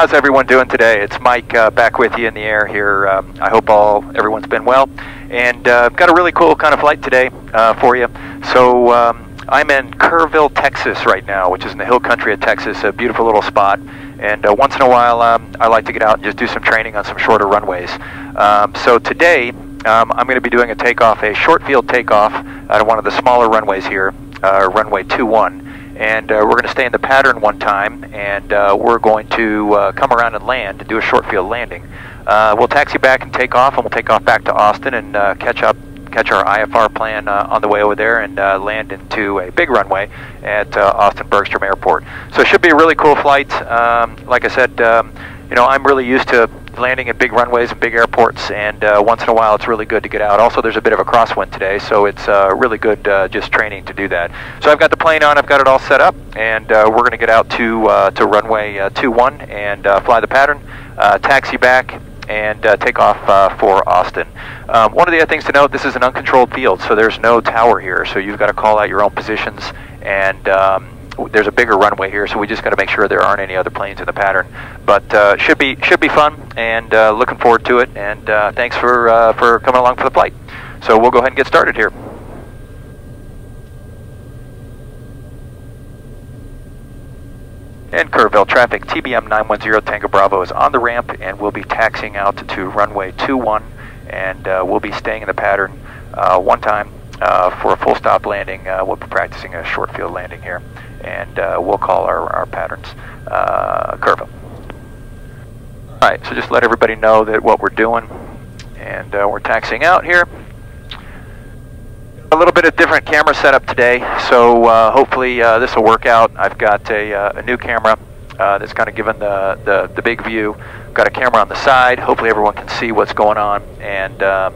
How's everyone doing today? It's Mike uh, back with you in the air here. Um, I hope all everyone's been well, and uh, I've got a really cool kind of flight today uh, for you. So um, I'm in Kerrville, Texas right now, which is in the hill country of Texas, a beautiful little spot. And uh, once in a while, um, I like to get out and just do some training on some shorter runways. Um, so today, um, I'm going to be doing a takeoff, a short field takeoff out of one of the smaller runways here, uh, runway 21 and uh, we're going to stay in the pattern one time, and uh, we're going to uh, come around and land and do a short field landing. Uh, we'll taxi back and take off, and we'll take off back to Austin and uh, catch up, catch our IFR plan uh, on the way over there, and land into a big runway at Austin Bergstrom Airport. So it should be a really cool flight. Um, like I said, um, you know, I'm really used to landing at big runways and big airports, and uh, once in a while it's really good to get out. Also, there's a bit of a crosswind today, so it's uh, really good uh, just training to do that. So I've got the plane on, I've got it all set up, and uh, we're going to get out to uh, to runway uh, 21 and fly the pattern, taxi back, and take off for Austin. Um, one of the other things to note, this is an uncontrolled field, so there's no tower here, so you've got to call out your own positions and um, there's a bigger runway here, so we just got to make sure there aren't any other planes in the pattern. But uh, should be should be fun, and uh, looking forward to it. And uh, thanks for uh, for coming along for the flight. So we'll go ahead and get started here. And Kerrville traffic, TBM 910 Tango Bravo is on the ramp, and we'll be taxiing out to runway 21, and uh, we'll be staying in the pattern uh, one time for a full stop landing. we'll be practicing a short field landing here and uh, we'll call our, our patterns uh, Kerrville. All right, so just let everybody know that what we're doing, and uh, we're taxiing out here. A little bit of different camera setup today, so uh, hopefully uh, this will work out. I've got a, uh, a new camera uh, that's kind of given the, the, the big view. Got a camera on the side. Hopefully everyone can see what's going on, and um,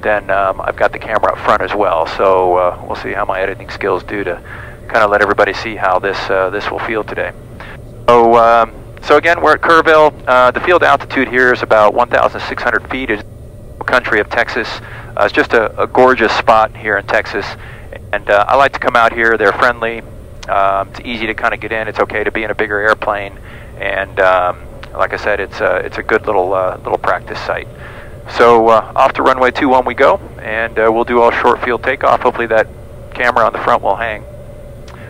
then um, I've got the camera up front as well. So we'll see how my editing skills do to kind of let everybody see how this uh, this will feel today. So, um, so again, we're at Kerrville. Uh, the field altitude here is about 1,600 feet. It's the country of Texas. Uh, it's just a, a, gorgeous spot here in Texas, and uh, I like to come out here. They're friendly. Um, it's easy to kind of get in. It's okay to be in a bigger airplane, and um, like I said, it's a it's a good little uh, little practice site. So uh, off to runway 21 we go, and we'll do all short field takeoff. Hopefully that camera on the front will hang.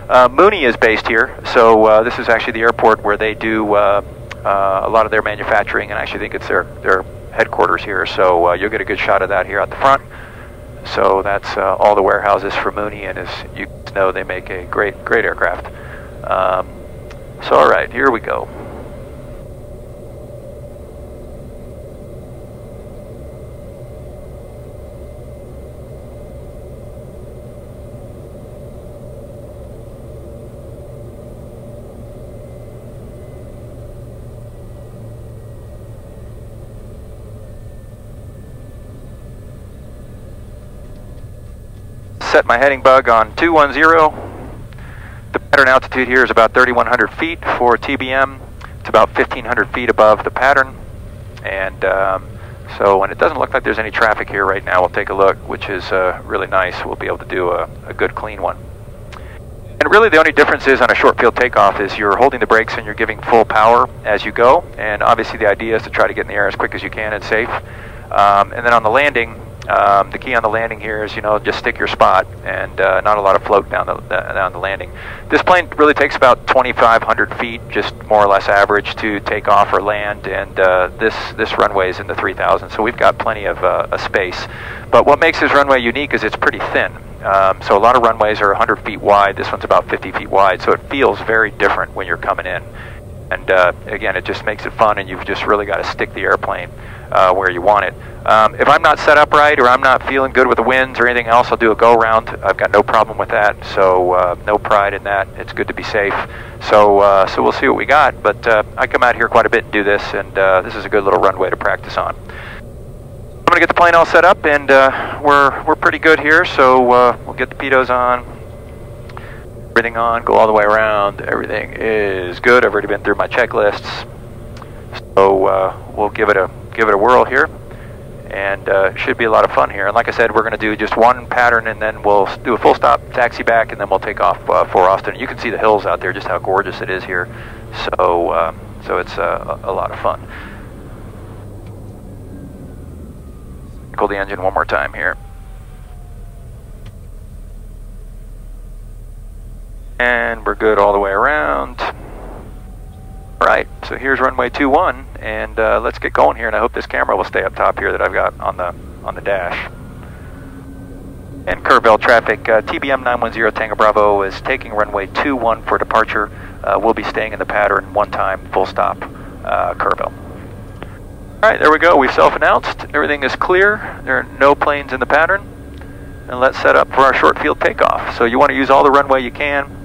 Uh, Mooney is based here, so uh, this is actually the airport where they do uh, uh a lot of their manufacturing, and I actually think it's their, their headquarters here, so uh, you'll get a good shot of that here at the front. So that's uh, all the warehouses for Mooney, and as you know, they make a great, great aircraft. Um, so all right, here we go. Set my heading bug on 210. The pattern altitude here is about 3,100 feet for TBM. It's about 1,500 feet above the pattern. And um, so when it doesn't look like there's any traffic here right now, we'll take a look, which is uh, really nice. We'll be able to do a, a good clean one. And really the only difference is on a short field takeoff is you're holding the brakes and you're giving full power as you go. And obviously the idea is to try to get in the air as quick as you can and safe. Um, and then on the landing, um, the key on the landing here is, you know, just stick your spot and uh, not a lot of float down the, down the landing. This plane really takes about 2,500 feet, just more or less average, to take off or land, and uh, this this runway is in the 3,000, so we've got plenty of uh, space. But what makes this runway unique is it's pretty thin. Um, so a lot of runways are 100 feet wide. This one's about 50 feet wide, so it feels very different when you're coming in. And uh, again, it just makes it fun, and you've just really got to stick the airplane uh, where you want it. Um, if I'm not set up right or I'm not feeling good with the winds or anything else, I'll do a go around. I've got no problem with that, so uh, no pride in that. It's good to be safe. So, uh, so we'll see what we got. But uh, I come out here quite a bit and do this, and uh, this is a good little runway to practice on. I'm gonna get the plane all set up, and uh, we're we're pretty good here. So uh, we'll get the pitots on, everything on, go all the way around. Everything is good. I've already been through my checklists, so we'll give it a give it a whirl here and uh, should be a lot of fun here. And like I said, we're going to do just one pattern, and then we'll do a full stop, taxi back, and then we'll take off uh, for Austin. You can see the hills out there, just how gorgeous it is here. So, uh, So it's uh, a, a lot of fun. Cool the engine one more time here. And we're good all the way around. Right, so here's runway 21, and uh, let's get going here, and I hope this camera will stay up top here that I've got on the, on the dash. And Kerrville traffic, uh, TBM 910 Tango Bravo is taking runway 21 for departure. Uh, we'll be staying in the pattern one time, full stop, uh, Kerrville. All right, there we go. We've self-announced. Everything is clear. There are no planes in the pattern. And let's set up for our short field takeoff. So you want to use all the runway you can.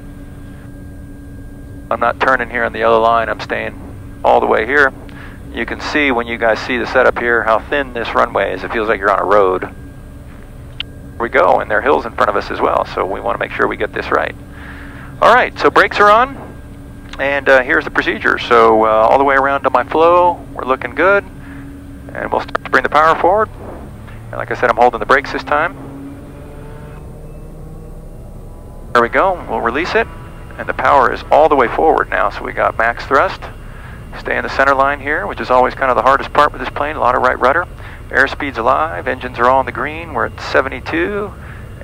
I'm not turning here on the yellow line. I'm staying all the way here. You can see when you guys see the setup here how thin this runway is. It feels like you're on a road. We go, and there are hills in front of us as well, so we want to make sure we get this right. All right, so brakes are on, and uh, here's the procedure. So uh, all the way around to my flow, we're looking good. And we'll start to bring the power forward. And like I said, I'm holding the brakes this time. There we go, we'll release it. And the power is all the way forward now, so we got max thrust. Stay in the center line here, which is always kind of the hardest part with this plane, a lot of right rudder. Airspeed's alive, engines are all in the green, we're at 72.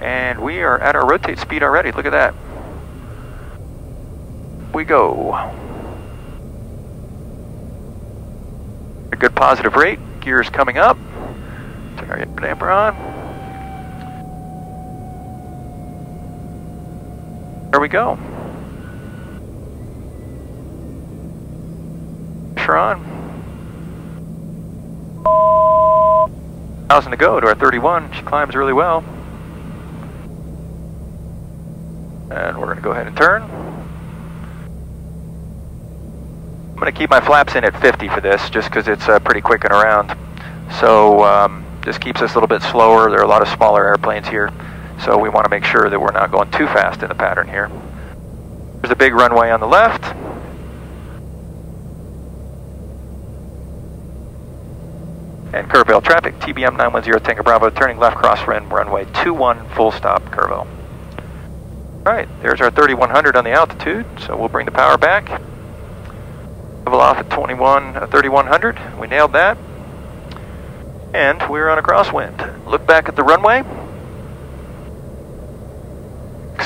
And we are at our rotate speed already, look at that. We go. A good positive rate gears coming up. Turn our damper on. There we go. Pressure on. Thousand to go to our 31. She climbs really well. And we're going to go ahead and turn. I'm going to keep my flaps in at 50 for this, just because it's uh, pretty quick and around. So um, this keeps us a little bit slower. There are a lot of smaller airplanes here, so we want to make sure that we're not going too fast in the pattern here. There's a big runway on the left. And Kerrville traffic, TBM 910 Tango Bravo, turning left cross runway 21, full stop, Kerrville. All right, there's our 3100 on the altitude, so we'll bring the power back. Level off at 21, uh, 3100. We nailed that. And we're on a crosswind. Look back at the runway.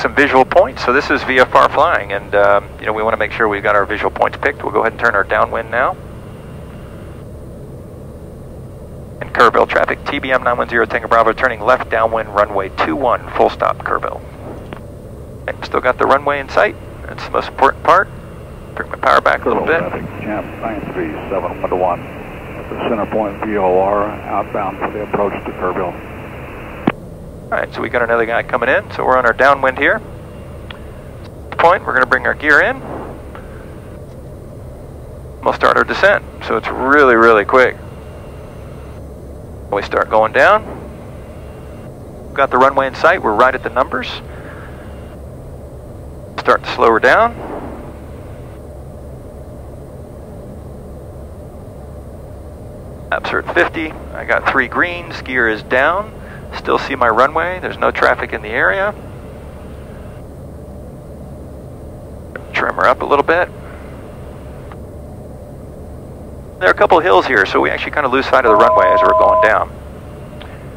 Some visual points. So this is VFR flying, and um, you know we want to make sure we've got our visual points picked. We'll go ahead and turn our downwind now. And Kerrville traffic, TBM 910 Tango Bravo, turning left downwind runway 21, full stop Kerrville. Still got the runway in sight. That's the most important part. Bring my power back a little bit. Traffic, Champ 937 1 at the center point VOR outbound for the approach to Kerrville. Alright, so we got another guy coming in, so we're on our downwind here. Point, we're going to bring our gear in. We'll start our descent, so it's really, really quick. We start going down. Got the runway in sight, we're right at the numbers. Start to slow her down. Laps are at 50. I got three greens. Gear is down. Still see my runway. There's no traffic in the area. Trim her up a little bit. There are a couple hills here, so we actually kind of lose sight of the runway as we're going down.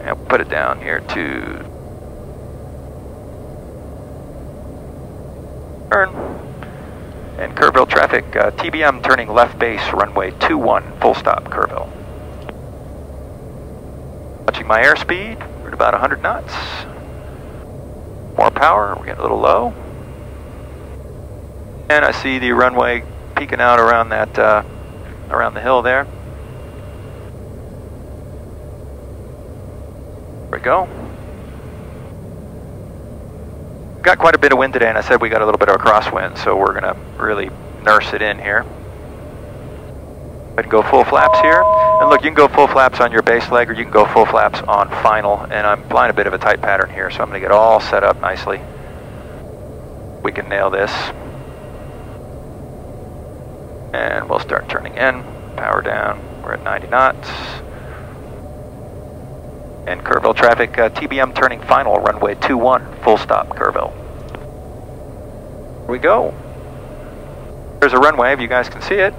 And put it down here to turn. And Kerrville traffic, uh, TBM turning left base, runway 21, full stop, Kerrville. Watching my airspeed, we're at about 100 knots. More power, we're getting a little low. And I see the runway peeking out around that, uh, around the hill there. There we go. Got quite a bit of wind today, and I said we got a little bit of a crosswind, so we're going to really nurse it in here. Go go full flaps here. And look, you can go full flaps on your base leg, or you can go full flaps on final. And I'm flying a bit of a tight pattern here, so I'm going to get all set up nicely. We can nail this. And we'll start turning in. Power down. We're at 90 knots. And Kerrville traffic, uh, TBM turning final, runway 21, full stop, Kerrville. Here we go. There's a runway, if you guys can see it.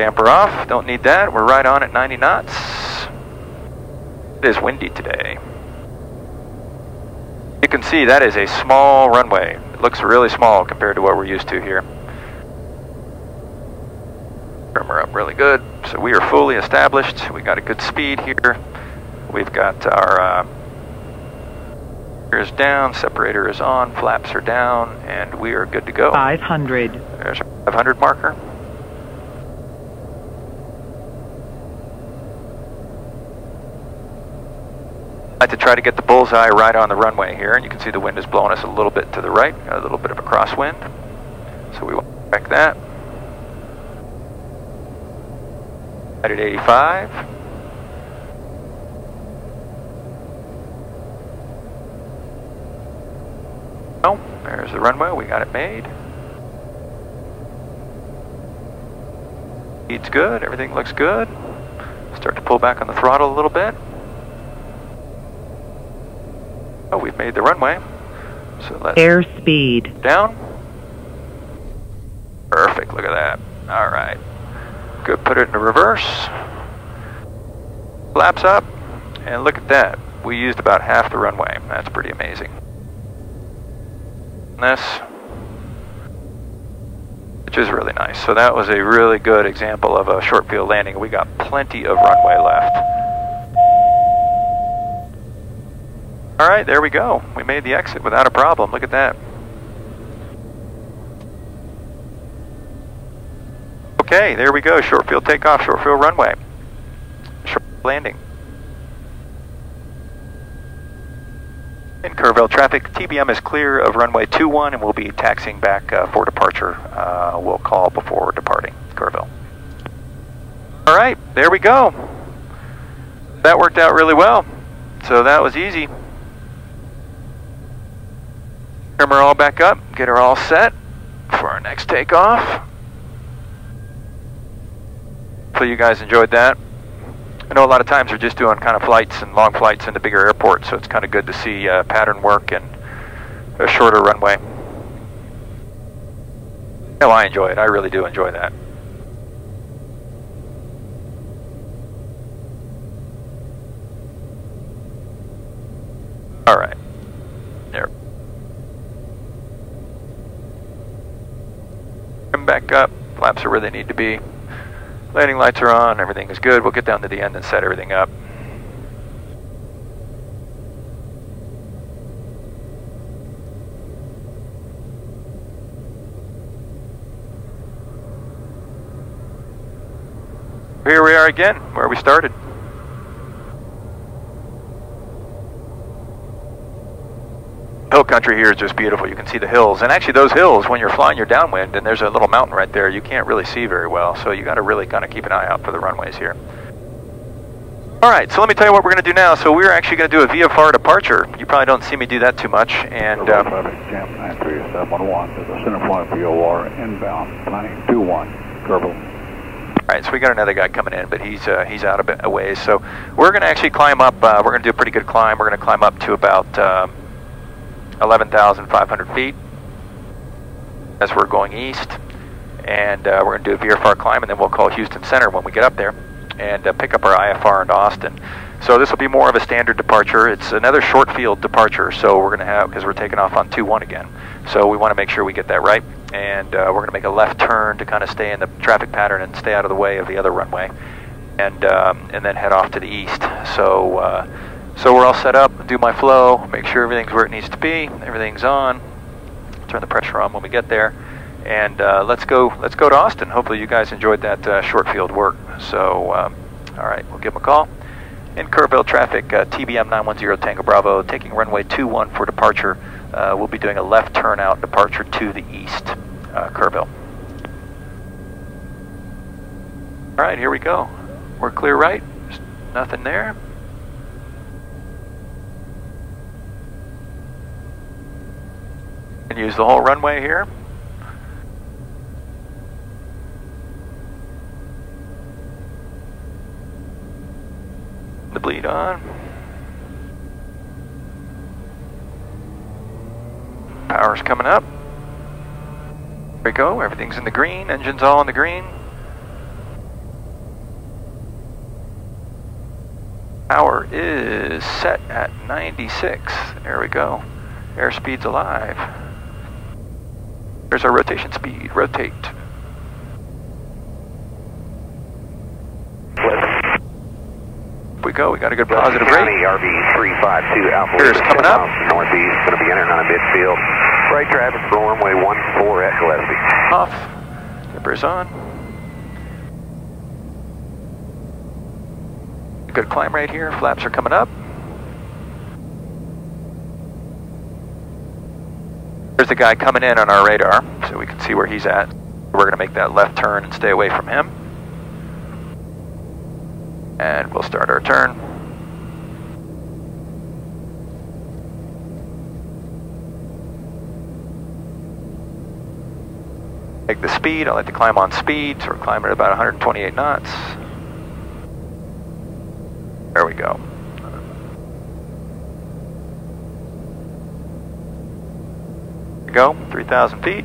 damper off, don't need that, we're right on at 90 knots. It is windy today. You can see that is a small runway. It looks really small compared to what we're used to here. Trimmer up really good. So we are fully established. We got a good speed here. We've got our uh, is down, separator is on, flaps are down, and we are good to go. 500. There's our 500 marker. I like to try to get the bullseye right on the runway here, and you can see the wind is blowing us a little bit to the right, a little bit of a crosswind. So we want to check that. Right at 85. Oh, there's the runway, we got it made. Speed's good, everything looks good. Start to pull back on the throttle a little bit. Oh, we've made the runway. So let's Airspeed. down. Perfect, look at that. All right. Good, put it in reverse. Flaps up, and look at that. We used about half the runway. That's pretty amazing. This, which is really nice. So that was a really good example of a short field landing. We got plenty of runway left. All right, there we go. We made the exit without a problem. Look at that. Okay, there we go. Short field takeoff, short field runway. Short landing. In Kerrville traffic, TBM is clear of runway 21 and we'll be taxiing back uh, for departure. Uh, we'll call before departing Kerrville. All right, there we go. That worked out really well. So that was easy. Trim her all back up, get her all set for our next takeoff. Hopefully you guys enjoyed that. I know a lot of times we're just doing kind of flights and long flights in the bigger airports, so it's kind of good to see uh, pattern work and a shorter runway. No, I enjoy it. I really do enjoy that. All right. There. Come back up. Flaps are where they need to be. Landing lights are on, everything is good. We'll get down to the end and set everything up. Here we are again, where we started. Hill country here is just beautiful. You can see the hills. And actually those hills, when you're flying your downwind and there's a little mountain right there, you can't really see very well. So you got to really kind of keep an eye out for the runways here. All right, so let me tell you what we're going to do now. So we're actually going to do a VFR departure. You probably don't see me do that too much. And um, Jam 93711 to the center point VOR inbound, planning 21, Kerrville. All right, so we got another guy coming in, but he's uh, he's out a bit a ways. So we're going to actually climb up. Uh, we're going to do a pretty good climb. We're going to climb up to about um, 11,500 feet as we're going east. And uh, we're going to do a VFR climb, and then we'll call Houston Center when we get up there and uh, pick up our IFR into Austin. So this will be more of a standard departure. It's another short field departure, so we're going to have, because we're taking off on 2-1 again. So we want to make sure we get that right. And uh, we're going to make a left turn to kind of stay in the traffic pattern and stay out of the way of the other runway. And, um, and then head off to the east. So, uh, so we're all set up, do my flow, make sure everything's where it needs to be, everything's on, turn the pressure on when we get there. And uh, let's go. Let's go to Austin. Hopefully, you guys enjoyed that uh, short field work. So, um, all right, we'll give them a call. In Kerrville traffic, uh, TBM 910 Tango Bravo, taking runway 21 for departure. Uh, we'll be doing a left turn out departure to the east, uh, Kerrville. All right, here we go. We're clear right. There's nothing there. And use the whole runway here. The bleed on. Power's coming up. There we go, everything's in the green, engine's all in the green. Power is set at 96. There we go. Airspeed's alive. There's our rotation speed. Rotate. we go. We got a good positive rate. RV 352 Alpha. Here's coming up. Northeast, going to be entering on a midfield. Right traffic for runway 14 at Gillespie. Off. Tippers on. Good climb right here. Flaps are coming up. There's a guy coming in on our radar, so we can see where he's at. We're going to make that left turn and stay away from him. And we'll start our turn. Take the speed, I like to climb on speed, so we're climbing at about 128 knots. There we go. There we go, 3,000 feet.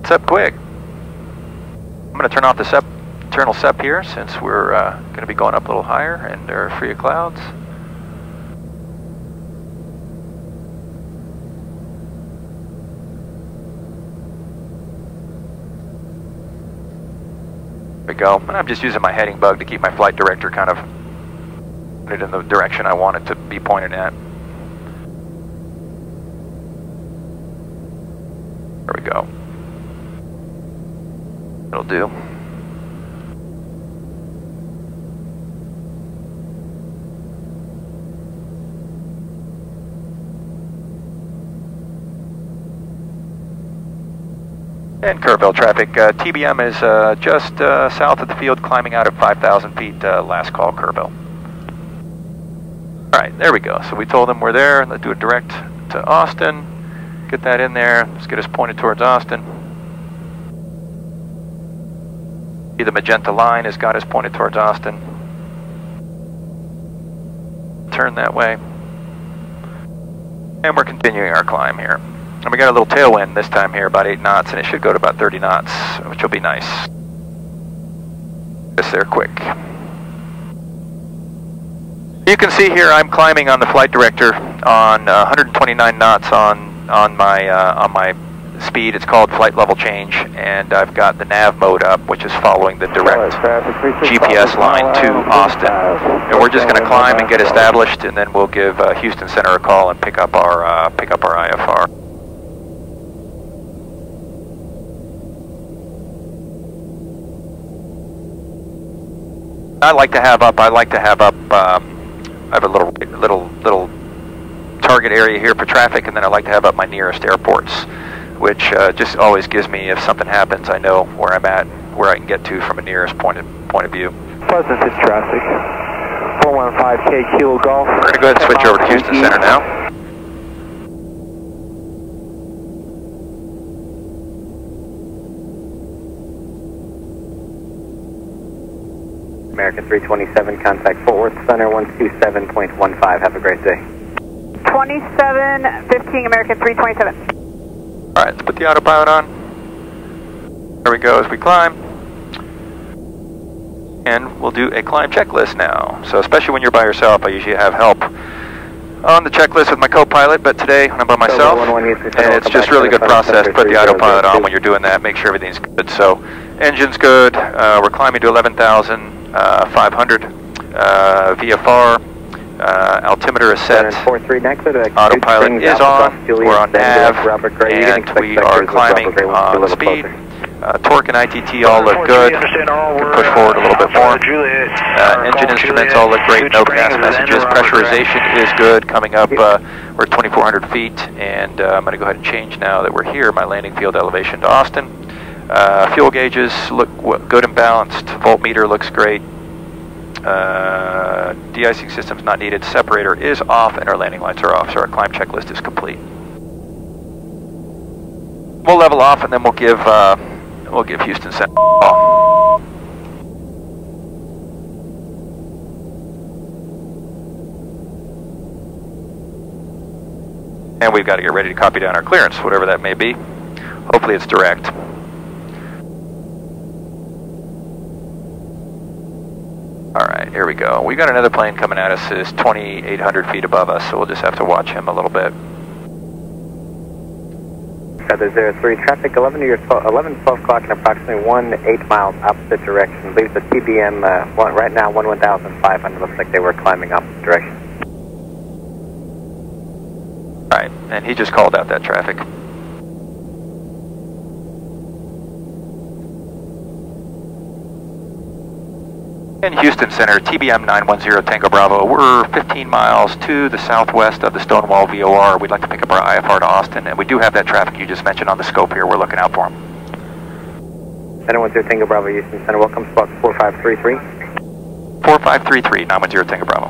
It's up quick. I'm going to turn off the SEP, inertial SEP here since we're uh, going to be going up a little higher and they're free of clouds. There we go. And I'm just using my heading bug to keep my flight director kind of pointed in the direction I want it to be pointed at. There go. It'll do. And Kerrville traffic. Uh, TBM is uh, just uh, south of the field, climbing out at 5,000 feet. Uh, last call, Kerrville. All right, there we go. So we told them we're there. Let's do it direct to Austin. Get that in there. Let's get us pointed towards Austin. See the magenta line has got us pointed towards Austin. Turn that way. And we're continuing our climb here. And we got a little tailwind this time here, about 8 knots, and it should go to about 30 knots, which will be nice. Just there quick. You can see here I'm climbing on the flight director on uh, 129 knots on on my uh, on my speed. It's called flight level change, and I've got the nav mode up, which is following the direct GPS line to Austin. And we're just going to climb and get established, and then we'll give uh, Houston Center a call and pick up our uh, pick up our IFR. I like to have up. I like to have up. Um, I have a little little little target area here for traffic, and then I like to have up my nearest airports, which uh, just always gives me if something happens, I know where I'm at, where I can get to from a nearest point of point of view. Pleasant City traffic. 415K Kilo Golf. We're gonna go ahead and switch over to Houston Center now. American 327, contact Fort Worth Center 127.15. Have a great day. 2715 American 327. All right, let's put the autopilot on. There we go as we climb. And we'll do a climb checklist now. So especially when you're by yourself, I usually have help on the checklist with my co-pilot, but today when I'm by myself, and it's just really good process. to Put the autopilot on when you're doing that. Make sure everything's good. So engine's good. Uh, we're climbing to 11,500 uh, VFR. Uh, altimeter is set. Autopilot is on. We're on nav, and we are climbing on speed. Uh, torque and ITT all look good. Push forward a little bit more. Uh, engine instruments all look great. No CAS messages. Pressurization is good. Coming up, uh, we're at 2,400 feet, and uh, I'm going to go ahead and change now that we're here. My landing field elevation to Austin. Uh, fuel gauges look good and balanced. Voltmeter looks great. Uh, de-icing system's not needed. Separator is off, and our landing lights are off, so our climb checklist is complete. We'll level off, and then we'll give uh, we'll give Houston Center call. And we've got to get ready to copy down our clearance, whatever that may be. Hopefully it's direct. All right, here we go. We got another plane coming at us. Is 2,800 feet above us, so we'll just have to watch him a little bit. Feather 03, traffic 11 to your 12, 11, 12 o'clock and approximately 1, 8 miles opposite direction. Leaves the TBM uh, one, right now 1 1,500. Looks like they were climbing opposite direction. All right, and he just called out that traffic. In Houston Center, TBM 910 Tango Bravo. We're 15 miles to the southwest of the Stonewall VOR. We'd like to pick up our IFR to Austin, and we do have that traffic you just mentioned on the scope here. We're looking out for him. Center 10 Tango Bravo, Houston Center. Welcome, spot 4533. 4533, 910 Tango Bravo.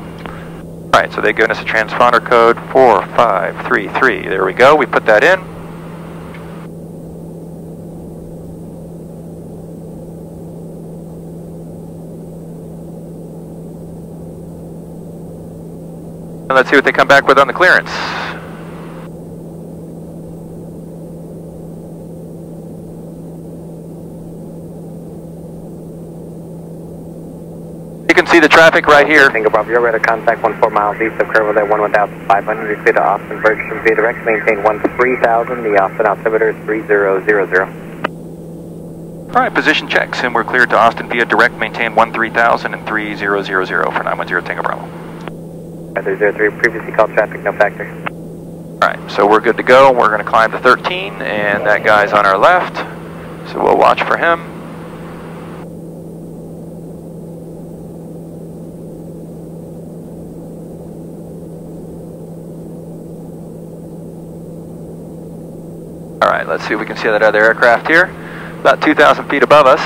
All right, so they've given us a transponder code 4533. There we go. We put that in. And let's see what they come back with on the clearance. You can see the traffic right here. Tango Bravo, you're ready to contact 14 miles east of Kerrville at 1,500 feet to Austin. Bergstrom via direct, maintain 13,000. The Austin altimeter is 3000. All right, position checks, and we're cleared to Austin via direct, maintain 13000 and 3000 for 910 Tango Bravo. Feather 03, previously called traffic, no factor. All right, so we're good to go. We're going to climb to 13, and that guy's on our left, so we'll watch for him. All right, let's see if we can see that other aircraft here. About 2,000 feet above us.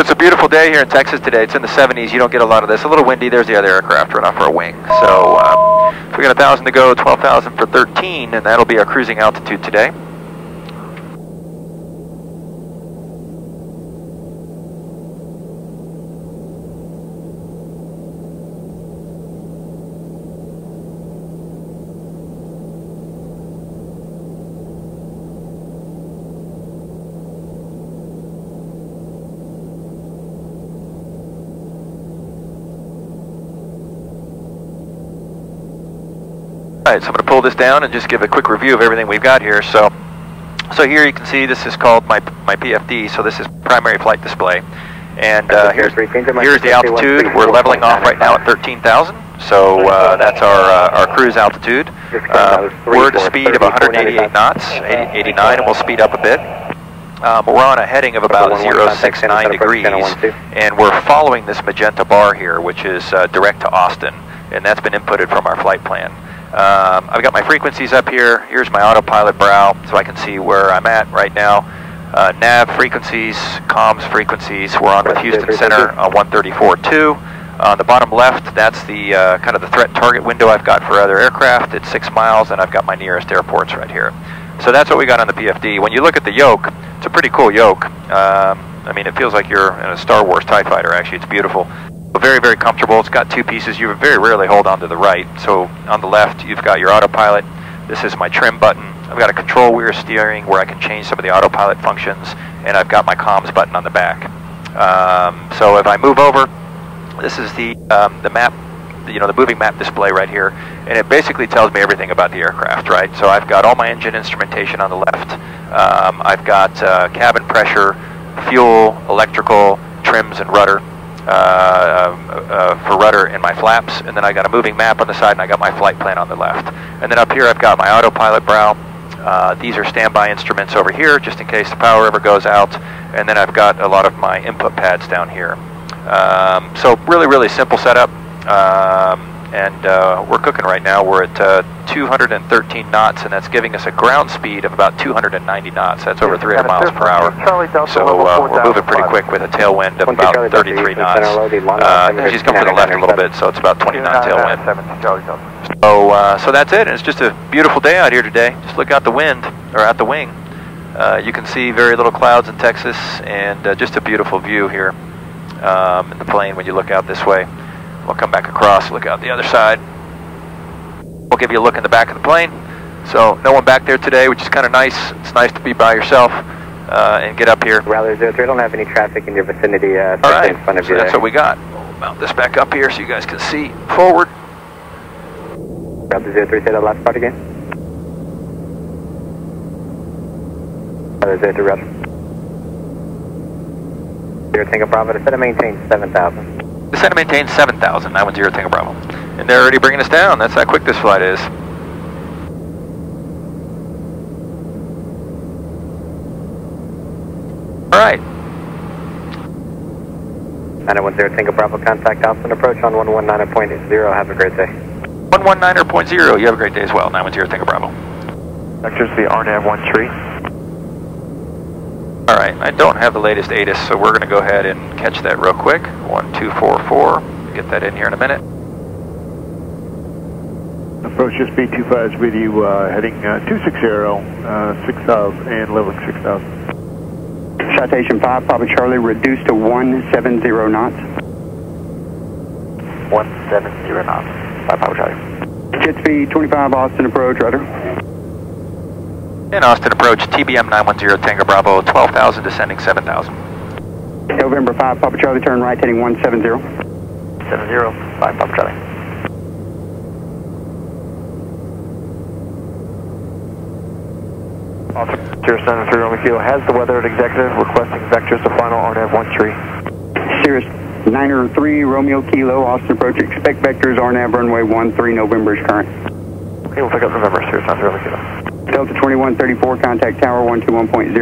It's a beautiful day here in Texas today. It's in the 70s. You don't get a lot of this. A little windy. There's the other aircraft run off a wing. So um, we got 1,000 to go, 12,000 for 13, and that'll be our cruising altitude today. So I'm going to pull this down and just give a quick review of everything we've got here. So, so here you can see this is called my my PFD. So this is primary flight display, and uh, here's here's the altitude. We're leveling off right now at 13,000. So uh, that's our uh, our cruise altitude. Uh, we're at a speed of 188 knots, 80, 89, and we'll speed up a bit. Um, we're on a heading of about 069 degrees, and we're following this magenta bar here, which is uh, direct to Austin, and that's been inputted from our flight plan. Um, I've got my frequencies up here. Here's my autopilot brow, so I can see where I'm at right now. Uh, nav frequencies, comms frequencies. We're on with Houston Center on 134.2. On the bottom left, that's the uh, kind of the threat target window I've got for other aircraft. It's six miles, and I've got my nearest airports right here. So that's what we got on the PFD. When you look at the yoke, it's a pretty cool yoke. Um, I mean, it feels like you're in a Star Wars TIE fighter, actually. It's beautiful. Very, very comfortable. It's got two pieces. You very rarely hold on to the right. So on the left, you've got your autopilot. This is my trim button. I've got a control wheel steering where I can change some of the autopilot functions, and I've got my comms button on the back. Um, so if I move over, this is the um, the map, you know, the moving map display right here, and it basically tells me everything about the aircraft, right? So I've got all my engine instrumentation on the left. Um, I've got uh, cabin pressure, fuel, electrical, trims, and rudder. Uh, uh, for rudder and my flaps, and then I got a moving map on the side, and I got my flight plan on the left. And then up here, I've got my autopilot brow. Uh, these are standby instruments over here, just in case the power ever goes out. And then I've got a lot of my input pads down here. Um, so really, really simple setup. Um, and uh, we're cooking right now. We're at uh, 213 knots, and that's giving us a ground speed of about 290 knots. That's over 300 miles per hour. So uh, we're moving pretty quick with a tailwind of about 33 knots. Uh, she's come to the left a little bit, so it's about 29 tailwind. So, uh, so that's it. And it's just a beautiful day out here today. Just look out the wind or out the wing. Uh, you can see very little clouds in Texas, and uh, just a beautiful view here um, in the plane when you look out this way. We'll come back across, look out the other side. We'll give you a look in the back of the plane. So no one back there today, which is kind of nice. It's nice to be by yourself uh, and get up here. Rally 03, I don't have any traffic in your vicinity, uh, All right, in front of so you that's there. what we got. We'll mount this back up here so you guys can see forward. Rally 03, say that last part again. Rally 03, Roger. Zero Tango Bravo, to set and maintain 7,000. Descend and maintain 7,000, 910 Tango Bravo. And they're already bringing us down. That's how quick this flight is. All right. 910 Tango Bravo, contact Austin approach on 119.0. Have a great day. 119.0. You have a great day as well. 910 Tango Bravo. Vectors the RNAV 13. All right. I don't have the latest ATIS, so we're going to go ahead and catch that real quick. 1244. Get that in here in a minute. Approach just B25 is with you, uh, heading uh, 260, uh, 6,000 and leveling 6,000. Citation 5, Papa Charlie, reduced to 170 knots. 170 knots. 5 Papa Charlie. Jet speed 25, Austin approach, rudder. And Austin approach, TBM 910 Tango Bravo, 12,000 descending 7,000. November 5, Papa Charlie, turn right, heading 170. 70, 5 Papa Charlie. Austin, 073 Romeo Kilo has the weather at executive requesting vectors to final RNAV 13. Cirrus 903, Romeo Kilo, Austin approach, expect vectors, RNAV runway 13, November is current. Okay, we'll pick up November, Cirrus 93 Romeo Kilo. Delta 2134, contact tower 121.0.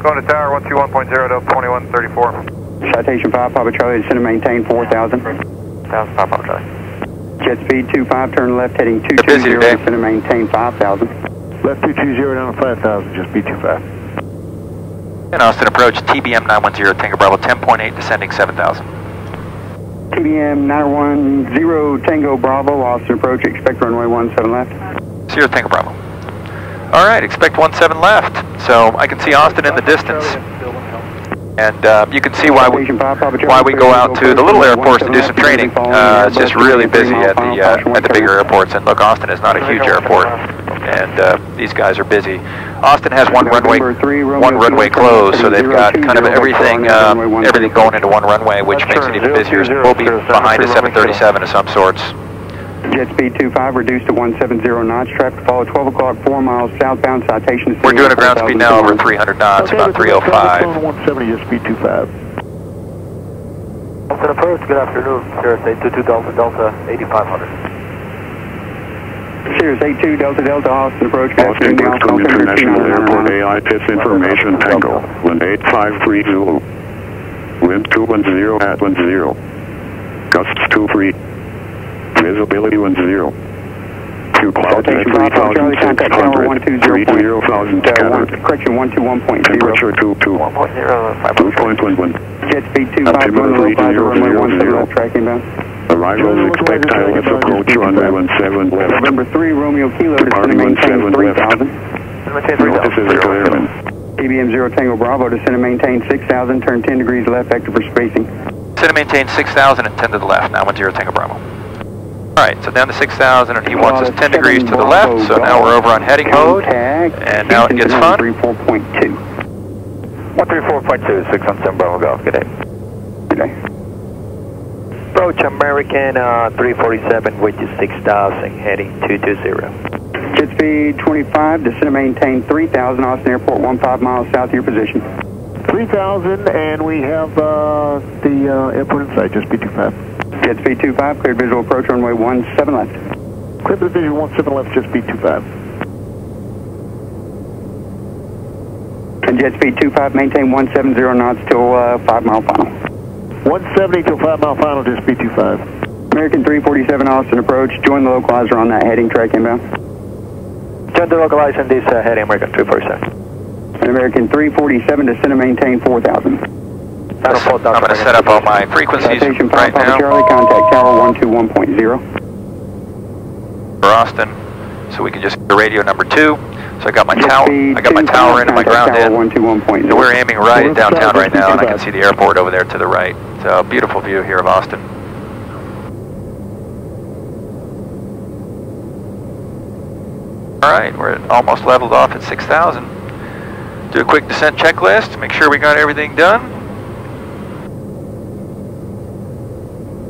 Going to tower 121.0 to 2134. Citation 5, Papa Charlie, descend and maintain 4,000. 1000 5 Papa Charlie. Jet speed 25, turn left, heading busy 220, today. descend and maintain 5,000. Left 220 down to 5,000, just B25. And Austin approach, TBM 910 Tango Bravo, 10.8 descending 7,000. TBM 910 Tango Bravo, Austin approach, expect runway 17 left. Zero Tango Bravo. All right, expect 17 left. So I can see Austin in the distance. And uh, you can see why we, Citation 5, Papa Charlie, why we go out to the little airports to do some training. Uh, it's just really busy at the uh, at the bigger airports. And look, Austin is not a huge airport, and uh, these guys are busy. Austin has one runway November 3, Romeo one runway closed, so they've got kind of everything uh, everything going into one runway, which makes it even busier. We'll be behind a 737 of some sorts. Jet speed 25, reduced to 170 knots. Traffic follow 12 o'clock, 4 miles southbound. Citation We're doing a ground speed now over 300 knots, about 305. 170, just B25. Austin approach, good afternoon. Cirrus 822 Delta Delta 8500. Cirrus 82 Delta Delta, Austin approach. Good Austin afternoon, Brooks Alpha International 3999. Airport AI PIS information Tango. Wind 853 Zulu. Wind 210 at wind 0. Gusts 2 free. Visibility wind 0. Few clouds at Citation 5, Papa Charlie, contact tower 3,600. 120. 30,000 Uh, one, scattered. correction, 121.0. Temperature 2 2. 1.0 5 Papa Charlie. 2.11. Jet speed 25, Altimeter going low 5 three, runway zero, 17 zero. left, track inbound. Arrivals expect ILS approach runway 17 left. November 3, Romeo Kilo, descend and Departing maintain 17 left. 3000. Maintain Notice is 3000. clearance. TBM 0 Tango Bravo, descend and maintain 6000, turn 10 degrees left, vector for spacing. Set to maintain 6,000 and 10 to the left, now 10 Tango Bravo. All right, so down to 6,000 and he wants us 10 degrees to the left, so now we're over on heading mode. Contact. and now it gets fun. 34.2. 134.2 617 Bravo Golf. Good day. Today. Approach American uh, 347, which is 6,000, heading 220. Jet speed 25, descend and maintain 3000, Austin Airport, 15 miles south of your position. 3,000, and we have uh, the uh, airport in sight, just B25. Jet speed 25, cleared visual approach runway 17 left. Clear the vision 17 left, just B25. And jet speed 25, maintain 170 knots till uh, 5 mile final. 170 till 5 mile final, just B25. American 347 Austin approach, join the localizer on that heading track inbound. Join the localizer in this uh, heading American 347. And American 347, descend and maintain 4000. I'm going to set up all my frequencies Citation 5, right now Charlie, contact tower 121.0. for Austin, so we can just the radio number two. So I got my tower, I got my tower in and my ground in. 121.0. So we're aiming right at downtown right now, and I can see the airport over there to the right. So beautiful view here of Austin. All right, we're almost leveled off at 6,000. Do a quick descent checklist, make sure we got everything done.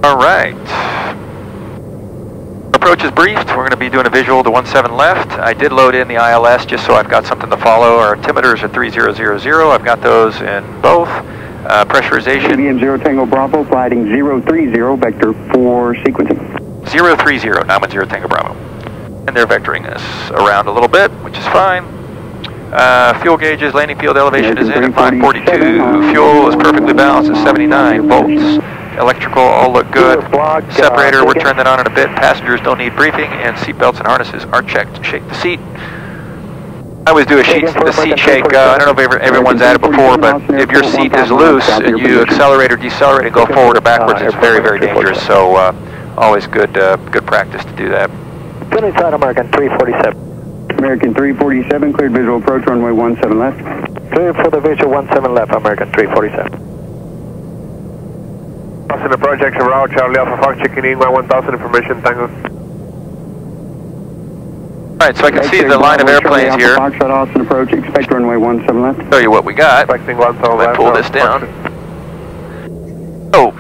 All right. Approach is briefed. We're going to be doing a visual to 17 left. I did load in the ILS just so I've got something to follow. Our altimeters are 3000. I've got those in both. Uh, pressurization. TBM 0 Tango Bravo, flighting 030, vector 4 sequencing. 030, 910 Tango Bravo. And they're vectoring us around a little bit, which is fine. Uh, fuel gauges, landing field elevation is in at 542. Fuel is perfectly balanced at 79 volts. Electrical all look good. Separator, we're turning that on in a bit. Passengers don't need briefing, and seatbelts and harnesses are checked. Shake the seat. I always do a sheet, the seat shake. Uh, I don't know if everyone's had it before, but if your seat is loose and you accelerate or decelerate and go forward or backwards, it's very, very dangerous. So uh, always good, uh, good practice to do that. Good inside American 347. American 347, cleared visual approach, runway 17 left. Clear for the visual 17 left, American 347. Austin approach, exit route, Charlie Alpha Fox, checking in, 1000 information, Tango. All right, so I can see the line of airplanes here. Foxtrot Austin approach, expect runway 17 left. Show you what we got. Expecting 1000 Let me left. pull this down. Oh,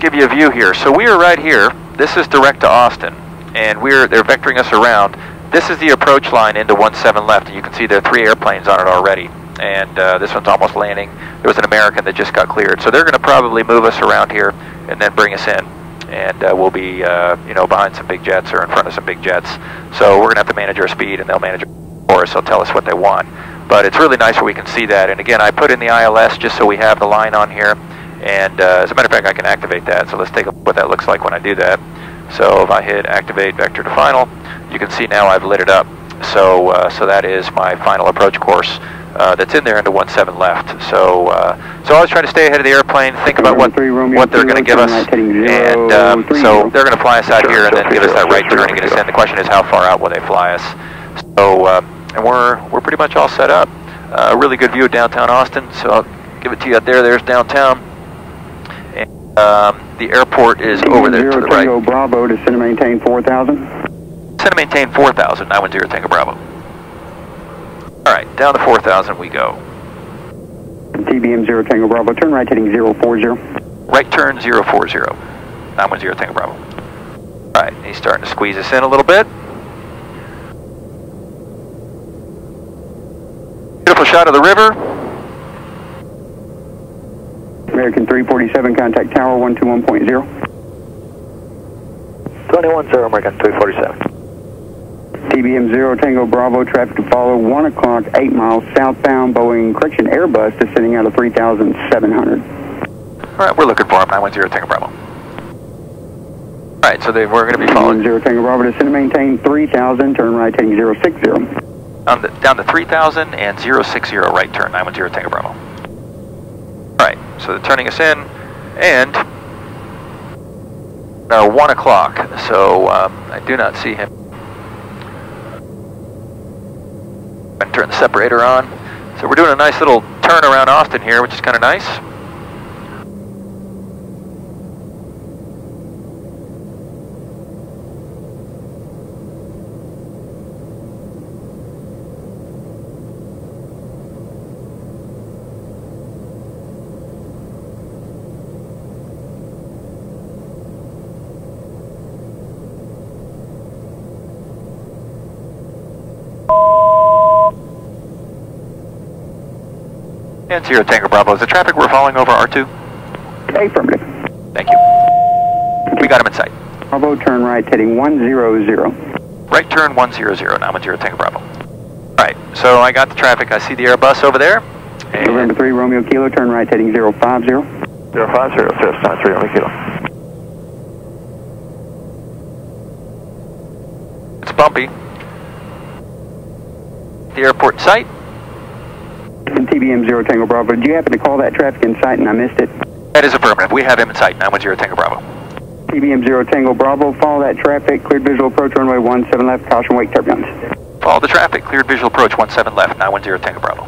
give you a view here. So we are right here. This is direct to Austin, and we're they're vectoring us around. This is the approach line into 17 left, and you can see there are three airplanes on it already. And uh, this one's almost landing. There was an American that just got cleared, so they're going to probably move us around here and then bring us in. And uh, we'll be, uh, you know, behind some big jets or in front of some big jets. So we're going to have to manage our speed, and they'll manage for us. They'll tell us what they want. But it's really nice where we can see that. And again, I put in the ILS just so we have the line on here. And uh, as a matter of fact, I can activate that. So let's take a look what that looks like when I do that. So if I hit activate vector to final, you can see now I've lit it up. So uh, so that is my final approach course uh, that's in there into 17 left. So uh, so I was trying to stay ahead of the airplane, think about what what they're going to give us, Kilo, turn right heading and um, so they're going to fly us out here and then give us that right turn and get us in. The question is how far out will they fly us? So uh, and we're we're pretty much all set up. Uh, A really good view of downtown Austin. So I'll give it to you out there. There's downtown. And, um, the airport is over there to the Tango right. Bravo, to center maintain 4,000. Center maintain 4,000, 910 Tango Bravo. All right, down to 4,000 we go. TBM 0 Tango Bravo, turn right heading 040. Right turn 040, 910 Tango Bravo. All right, he's starting to squeeze us in a little bit. Beautiful shot of the river. American 347, contact tower 121.0. 210 American 347. TBM 0 Tango Bravo, traffic to follow, 1 o'clock, 8 miles southbound, Boeing, correction, Airbus descending out of 3,700. All right, we're looking for him, 910 Tango Bravo. All right, so they, we're going to be following 0 Tango Bravo, descend to maintain 3,000, turn right heading 060. down to, down to 3,000 and 060 right turn, 910 Tango Bravo. All right, so they're turning us in, and now 1 o'clock, so um, I do not see him. And turn the separator on. So we're doing a nice little turn around Austin here, which is kind of nice. And Sierra Tango Bravo, is the traffic we're following over R2? Affirmative. Thank you. We got him in sight. Bravo, turn right heading 100. Right turn 100, 910 Tango Bravo. All right, so I got the traffic. I see the Airbus over there. November 3 Romeo Kilo, turn right heading 050. 050, Cessna 3 Romeo Kilo. it's bumpy. The airport in TBM 0 Tango Bravo, did you happen to call that traffic in sight and I missed it? That is affirmative. We have him in sight, 910 Tango Bravo. TBM 0 Tango Bravo, follow that traffic, cleared visual approach runway 17 left, caution wake turbulence. Follow the traffic. Cleared visual approach 17 left, 910 Tango Bravo.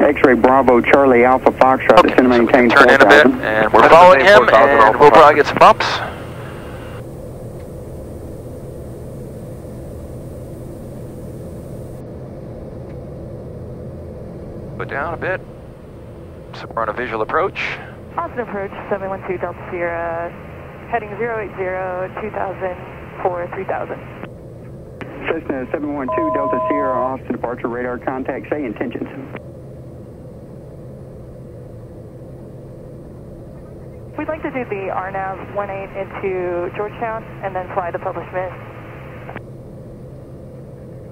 X-ray Bravo, Charlie Alpha Foxtrot, Okay, descend to so maintain turn in a bit, and we're following him, 4,000 and we'll probably get some bumps. Put down a bit. So we're on a visual approach. Austin approach, 712 Delta Sierra, heading 080, 2004, 3000. Cessna 712 Delta Sierra, Austin departure radar contact, say intentions. We'd like to do the RNAV 18 into Georgetown and then fly the published mist.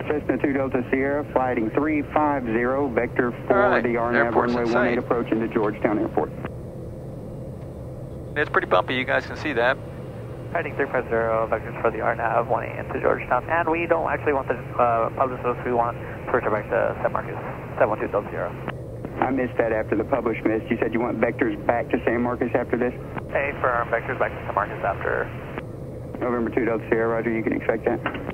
Cessna 2 Delta Sierra, flighting 350, vector for All right, the RNAV airport's in runway sight. 18 approach into Georgetown Airport. It's pretty bumpy, you guys can see that. Heading 350, vectors for the RNAV 1 into Georgetown. And we don't actually want the uh, publicist, we want first back to San Marcos, 712 Delta Sierra. I missed that after the published mist. You said you want vectors back to San Marcos after this? A firm, vectors back to San Marcos after. November 2 Delta Sierra, Roger, you can expect that.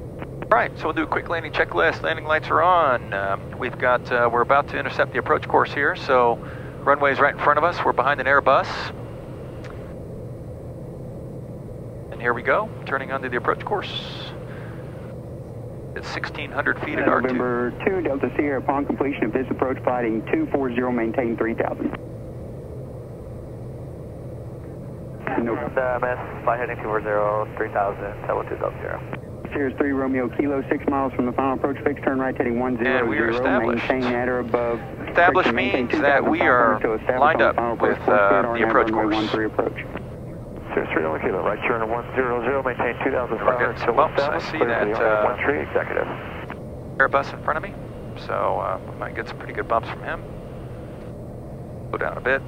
All right, so we'll do a quick landing checklist. Landing lights are on. Um, we've got, uh, we're about to intercept the approach course here, so runway's right in front of us. We're behind an Airbus. And here we go, turning onto the approach course. It's 1,600 feet at R2. November 2 Delta Sierra, upon completion of this approach, flighting 240, maintain 3000. No. The miss, flight heading 240, 3000, 712 Delta Sierra. Cirrus 3 Romeo Kilo, 6 miles from the final approach fix, turn right heading 100, And we are established. maintain at or above. Established friction, maintain means that we are 2,500 to establish lined up the with, course, uh, the approach runway course. 13 approach. Cirrus 3 Kilo, right turn 100, maintain 2500 We're getting some bumps. I see that, uh, 13 executive. Airbus in front of me, so uh, we might get some pretty good bumps from him. Go down a bit.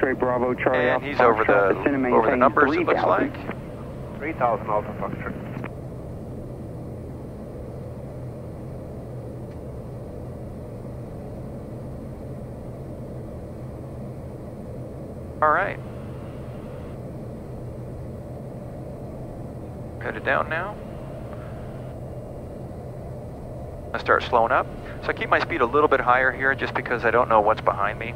X-ray Bravo, Charlie And Alpha, he's over Foxtrot, the descend and over the maintain numbers. It looks 3000. like. 3000 Alpha Foxtrot. All right. Headed down now. I start slowing up. So I keep my speed a little bit higher here just because I don't know what's behind me.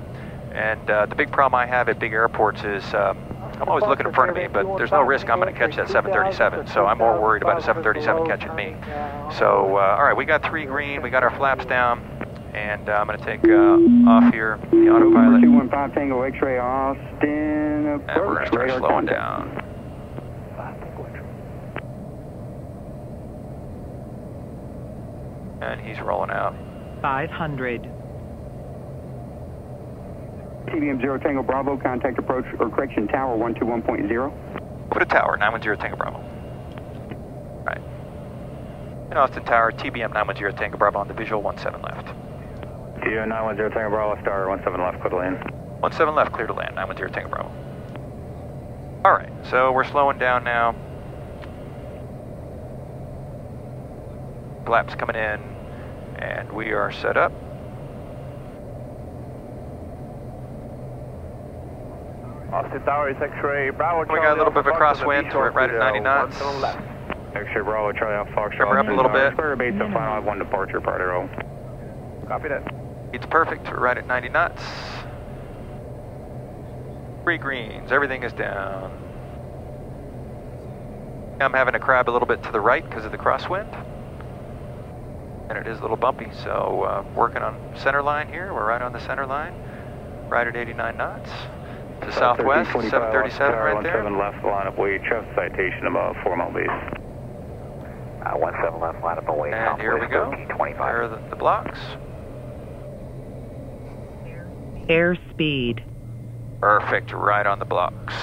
And uh, the big problem I have at big airports is um, I'm always looking in front of me, but there's no risk I'm going to catch that 737. So I'm more worried about a 737 catching me. So, uh, all right, we got three green, we got our flaps down, and uh, I'm going to take uh, off here the autopilot. 215 Tango X-ray Austin And we're going approach, to start radar slowing down. And he's rolling out. 500. TBM 0 Tango Bravo, contact approach or correction tower 121.0. Put a tower, 910 Tango Bravo. Right. And Austin Tower, TBM 910 Tango Bravo on the visual, 17 left. TU 910 Tango Bravo, star 17 left, clear to land. 17 left, clear to land, 910 Tango Bravo. Alright, so we're slowing down now. Flaps coming in, and we are set up. Austin Tower is X-ray Bravo. We got a little bit of a crosswind, we're right at 90 knots. X-ray Bravo, Charlie Alpha. Trim her up a little bit. Square base of final one departure, to roll. Copy that. It's perfect, we're right at 90 knots. Three greens, everything is down. I'm having to crab a little bit to the right because of the crosswind. And it is a little bumpy, so uh, working on center line here. We're right on the center line, right at 89 knots. To southwest, 737 right there. 17 left, line of way, trust citation about 4 mile base. Uh, 17 left, line up away. And here we go. There are the, the blocks. Airspeed. Perfect, right on the blocks.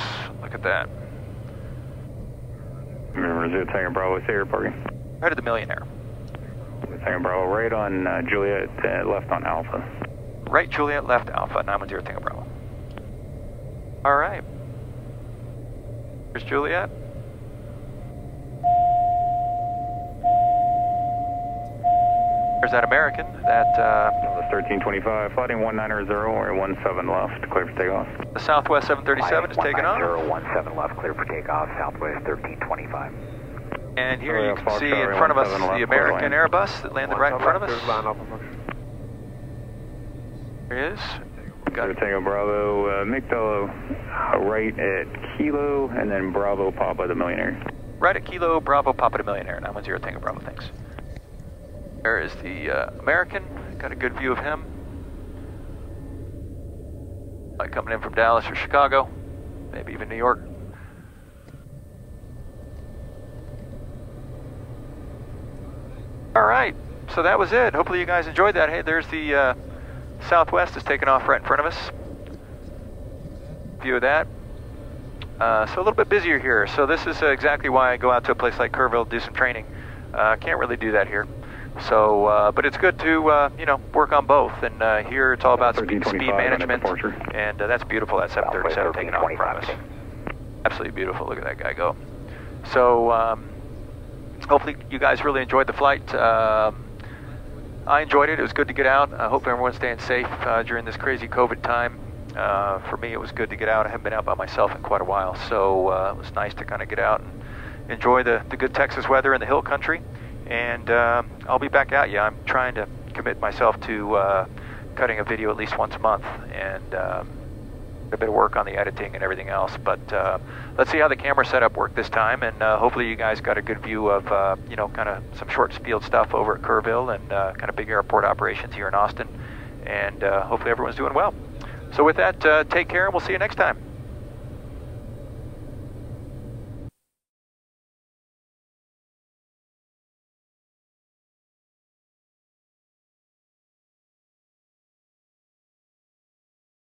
Look at that. Remember, Zero Tango Bravo, say your parking. Right at the Million Air. Tango Bravo, right on uh, Juliet, uh, left on Alpha. Right Juliet, left Alpha, 910 Tango Bravo. All right. Here's Juliet. There's that American, that uh, Southwest 1325, fighting 190, or 17 left, clear for takeoff. the Southwest 737 is taking off. 17 left, clear for takeoff, Southwest 1325. And here you can see in front of us the American Airbus that landed right in front of us. Line Alpha Foxtrot. There he is. Zero Tango Bravo, uh, the uh, right at Kilo, and then Bravo Papa the Million Air. Right at Kilo Bravo Papa the Million Air, 910 Tango Bravo, thanks. There is the uh, American, got a good view of him. Like coming in from Dallas or Chicago, maybe even New York. All right, so that was it. Hopefully you guys enjoyed that. Hey, there's the uh, Southwest is taking off right in front of us. View of that. Uh, so a little bit busier here. So this is uh, exactly why I go out to a place like Kerrville to do some training. Uh, can't really do that here. So, uh, but it's good to uh, you know work on both. And uh, here it's all about speed, speed management, and uh, that's beautiful. That 737 taking off in front of us. Absolutely beautiful. Look at that guy go. So um, hopefully you guys really enjoyed the flight. Um, I enjoyed it. It was good to get out. I hope everyone's staying safe uh, during this crazy COVID time. Uh, for me, it was good to get out. I haven't been out by myself in quite a while, so uh, it was nice to kind of get out and enjoy the, the good Texas weather in the hill country. And uh, I'll be back at you. I'm trying to commit myself to uh, cutting a video at least once a month and um, a bit of work on the editing and everything else. But uh, let's see how the camera setup worked this time, and uh, hopefully you guys got a good view of uh, you know kind of some short field stuff over at Kerrville and uh, kind of big airport operations here in Austin. And uh, hopefully everyone's doing well. So with that, uh, take care, and we'll see you next time.